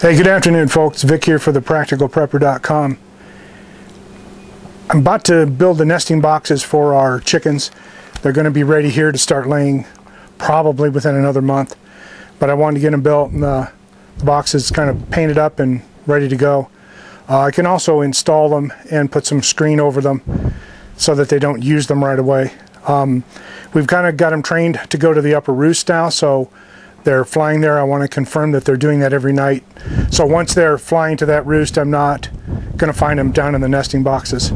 Hey, good afternoon, folks. Vic here for the PracticalPrepper.com. I'm about to build the nesting boxes for our chickens. They're going to be ready here to start laying probably within another month. But I wanted to get them built and the, the boxes kind of painted up and ready to go. Uh, I can also install them and put some screen over them so that they don't use them right away. Um, we've kind of got them trained to go to the upper roost now, so they're flying there. I want to confirm that they're doing that every night. So once they're flying to that roost, I'm not going to find them down in the nesting boxes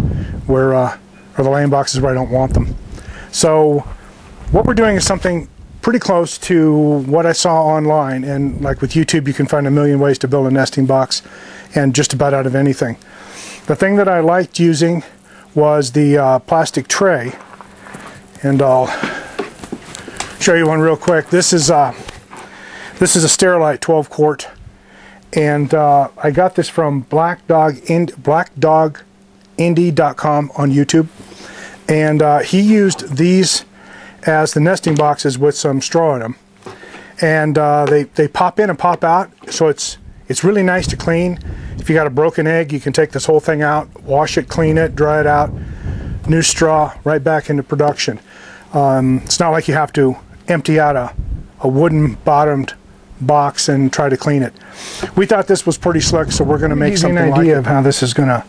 where, uh, or the laying boxes where I don't want them. So what we're doing is something pretty close to what I saw online. And like with YouTube, you can find a million ways to build a nesting box and just about out of anything. The thing that I liked using was the uh, plastic tray. And I'll show you one real quick. This is uh, this is a Sterilite 12 quart, and uh, I got this from Black Dog in, BlackDogIndie.com on YouTube, and uh, he used these as the nesting boxes with some straw in them, and uh, they they pop in and pop out, so it's it's really nice to clean. If you got a broken egg, you can take this whole thing out, wash it, clean it, dry it out, new straw, right back into production. Um, it's not like you have to empty out a, a wooden bottomed box and try to clean it. We thought this was pretty slick, so we're going to make something an idea like of how this is going to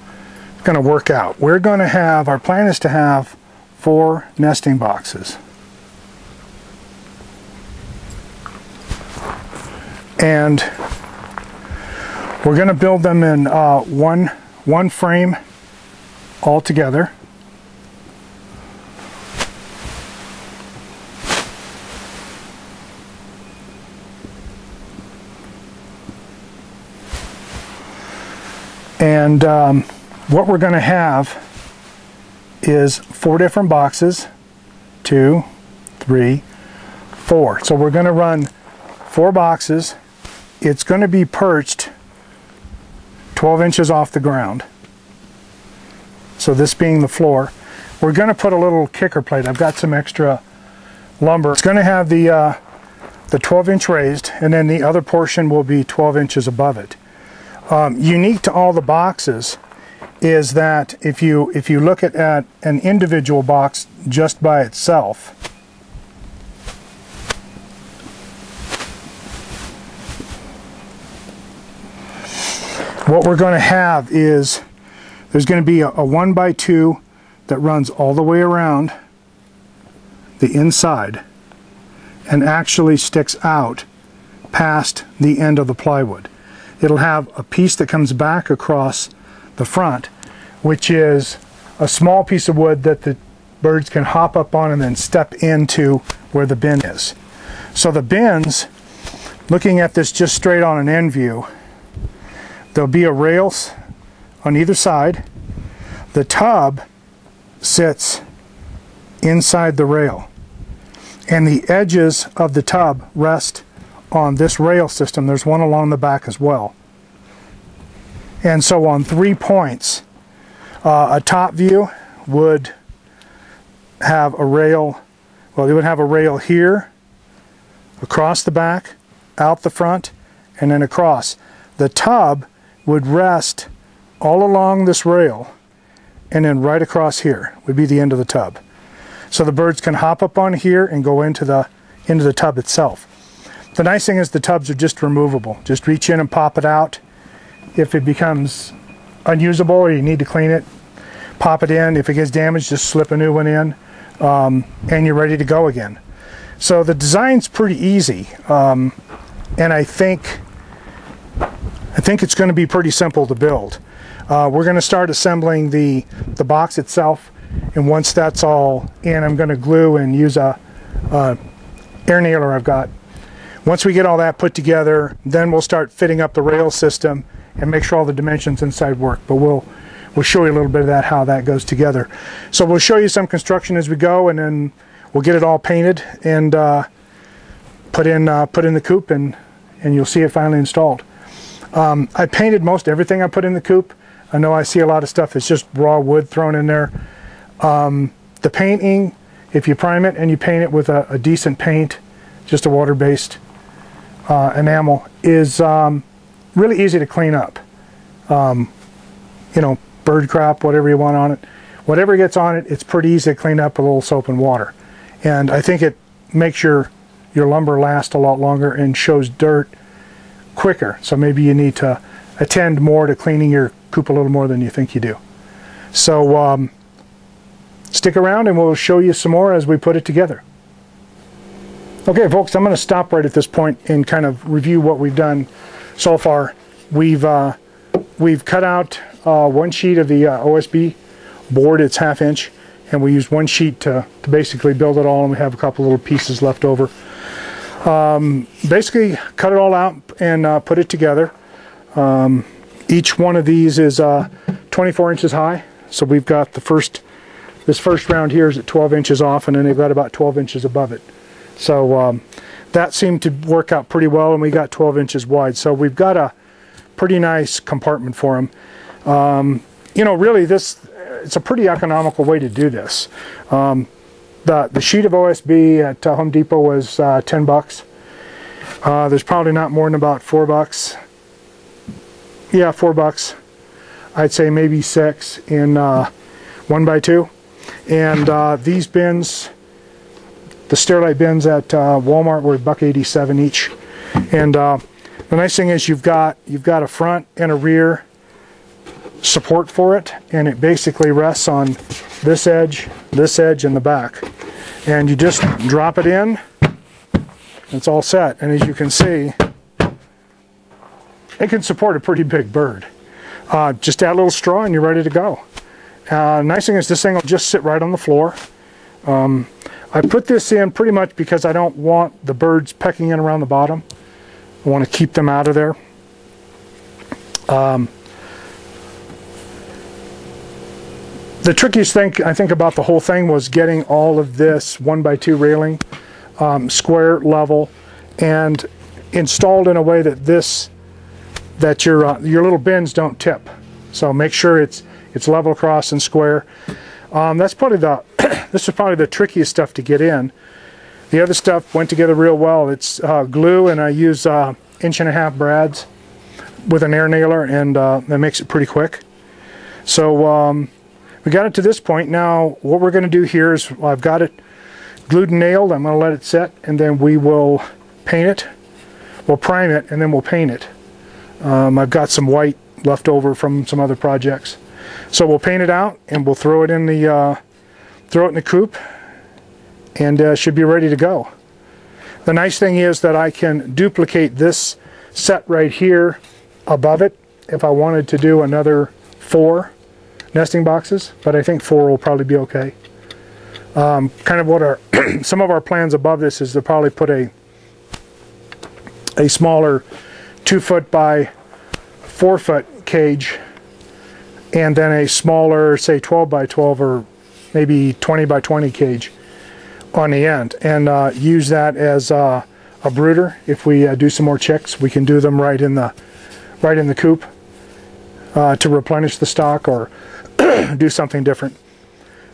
going to work out. We're going to have our plan is to have four nesting boxes. And we're going to build them in uh, one one frame all together. And um, what we're going to have is four different boxes. Two, three, four. So we're going to run four boxes. It's going to be perched 12 inches off the ground. So this being the floor. We're going to put a little kicker plate. I've got some extra lumber. It's going to have the uh, the 12 inch raised and then the other portion will be 12 inches above it. Um, unique to all the boxes is that if you if you look at, at an individual box just by itself, what we're going to have is there's going to be a, a one by two that runs all the way around the inside and actually sticks out past the end of the plywood it'll have a piece that comes back across the front, which is a small piece of wood that the birds can hop up on and then step into where the bin is. So the bins, looking at this just straight on an end view, there'll be a rails on either side. The tub sits inside the rail. And the edges of the tub rest on this rail system. There's one along the back as well. And so on three points, uh, a top view would have a rail, well, it would have a rail here, across the back, out the front, and then across. The tub would rest all along this rail, and then right across here would be the end of the tub. So the birds can hop up on here and go into the into the tub itself. The nice thing is the tubs are just removable. Just reach in and pop it out. If it becomes unusable or you need to clean it, pop it in. If it gets damaged, just slip a new one in um, and you're ready to go again. So the design's pretty easy. Um, and I think I think it's going to be pretty simple to build. Uh, we're going to start assembling the, the box itself and once that's all in I'm going to glue and use a, a air nailer I've got once we get all that put together, then we'll start fitting up the rail system and make sure all the dimensions inside work. But we'll we'll show you a little bit of that how that goes together. So we'll show you some construction as we go, and then we'll get it all painted and uh, put in uh, put in the coop, and and you'll see it finally installed. Um, I painted most everything I put in the coop. I know I see a lot of stuff that's just raw wood thrown in there. Um, the painting, if you prime it and you paint it with a, a decent paint, just a water-based uh, enamel is um, really easy to clean up. Um, you know, bird crap, whatever you want on it. Whatever gets on it, it's pretty easy to clean up with a little soap and water. And I think it makes your, your lumber last a lot longer and shows dirt quicker. So maybe you need to attend more to cleaning your coop a little more than you think you do. So um, stick around and we'll show you some more as we put it together. Okay folks, I'm going to stop right at this point and kind of review what we've done so far. We've uh, we've cut out uh, one sheet of the uh, OSB board, it's half inch, and we used one sheet to, to basically build it all and we have a couple little pieces left over. Um, basically cut it all out and uh, put it together. Um, each one of these is uh, 24 inches high, so we've got the first, this first round here is at 12 inches off and then they've got about 12 inches above it. So um, that seemed to work out pretty well and we got 12 inches wide. So we've got a pretty nice compartment for them. Um, you know, really this, it's a pretty economical way to do this. Um, the, the sheet of OSB at uh, Home Depot was uh, 10 bucks. Uh, there's probably not more than about four bucks. Yeah, four bucks. I'd say maybe six in uh, one by two. And uh, these bins, the Sterilite bins at uh, Walmart were buck 87 each. And uh, the nice thing is you've got you've got a front and a rear support for it, and it basically rests on this edge, this edge, and the back. And you just drop it in. It's all set. And as you can see, it can support a pretty big bird. Uh, just add a little straw and you're ready to go. Uh, nice thing is this thing will just sit right on the floor. Um, I put this in pretty much because I don't want the birds pecking in around the bottom. I want to keep them out of there. Um, the trickiest thing I think about the whole thing was getting all of this one by two railing um, square level and installed in a way that this that your uh, your little bins don't tip. So make sure it's it's level across and square. Um, that's probably the this is probably the trickiest stuff to get in. The other stuff went together real well. It's uh, glue and I use uh, inch and a half brads with an air nailer and uh, that makes it pretty quick. So um, we got it to this point. Now what we're going to do here is I've got it glued and nailed. I'm going to let it set and then we will paint it. We'll prime it and then we'll paint it. Um, I've got some white left over from some other projects. So we'll paint it out and we'll throw it in the uh, throw it in the coop and uh, should be ready to go. The nice thing is that I can duplicate this set right here above it if I wanted to do another four nesting boxes, but I think four will probably be okay. Um, kind of what our some of our plans above this is to probably put a a smaller two foot by four foot cage and then a smaller say 12 by 12 or maybe 20 by 20 cage on the end. And uh, use that as uh, a brooder. If we uh, do some more chicks we can do them right in the right in the coop uh, to replenish the stock or do something different.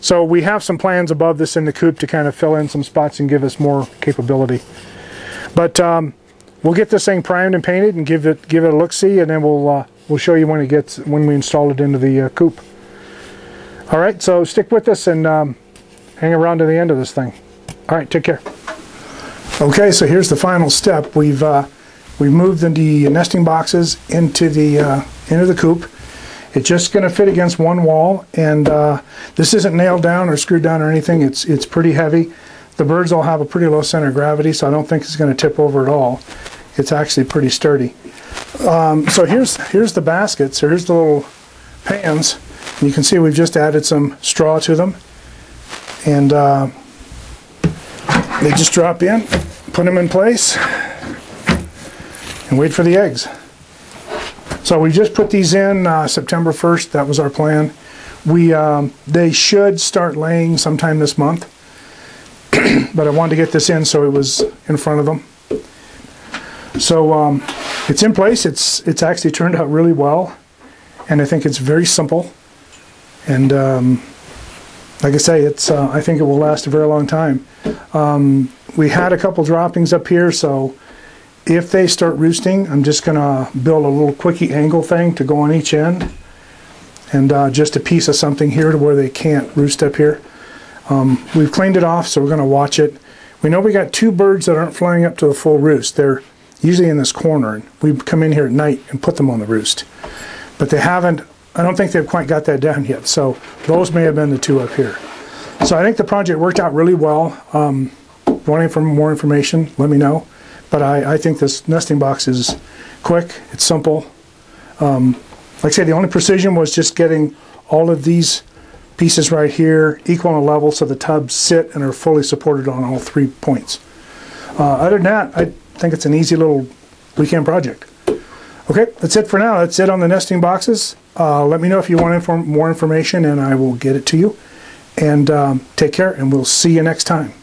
So we have some plans above this in the coop to kind of fill in some spots and give us more capability. But um, we'll get this thing primed and painted and give it give it a look see and then we'll uh, we'll show you when it gets when we install it into the uh, coop all right so stick with us and um, hang around to the end of this thing all right take care okay so here's the final step we've uh, we've moved the nesting boxes into the uh, into the coop it's just going to fit against one wall and uh, this isn't nailed down or screwed down or anything it's it's pretty heavy the birds all have a pretty low center of gravity, so I don't think it's going to tip over at all. It's actually pretty sturdy. Um, so here's here's the baskets. Here's the little pans. And you can see we've just added some straw to them. And uh, they just drop in, put them in place, and wait for the eggs. So we just put these in uh, September 1st. That was our plan. We um, They should start laying sometime this month. but I wanted to get this in so it was in front of them. So um, it's in place. It's it's actually turned out really well, and I think it's very simple. And um, like I say, it's uh, I think it will last a very long time. Um, we had a couple droppings up here, so if they start roosting, I'm just gonna build a little quickie angle thing to go on each end. And uh, just a piece of something here to where they can't roost up here. Um, we've cleaned it off, so we're gonna watch it. We know we got two birds that aren't flying up to the full roost. They're usually in this corner, and we come in here at night and put them on the roost. But they haven't, I don't think they've quite got that down yet, so those may have been the two up here. So I think the project worked out really well. Um, wanting for more information, let me know. But I, I think this nesting box is quick, it's simple. Um, like I said, the only precision was just getting all of these pieces right here equal on a level so the tubs sit and are fully supported on all three points. Uh, other than that, I think it's an easy little weekend project. Okay, that's it for now. That's it on the nesting boxes. Uh, let me know if you want inform more information and I will get it to you. And um, take care, and we'll see you next time.